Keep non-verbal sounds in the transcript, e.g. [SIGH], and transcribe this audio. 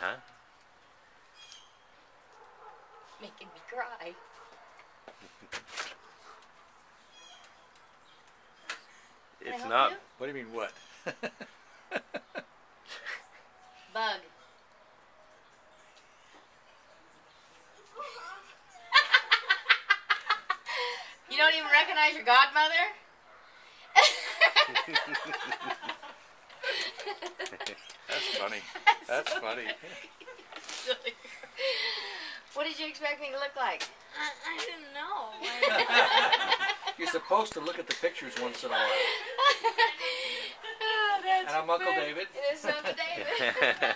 huh? Making me cry. It's not. you? What do you mean, what? [LAUGHS] Bug. [LAUGHS] you don't even recognize your godmother? [LAUGHS] [LAUGHS] That's funny. That's [LAUGHS] funny. what did you expect me to look like? I, I didn't know. [LAUGHS] You're supposed to look at the pictures once in a while. Oh, that's And I'm Uncle funny. David. It is Uncle David.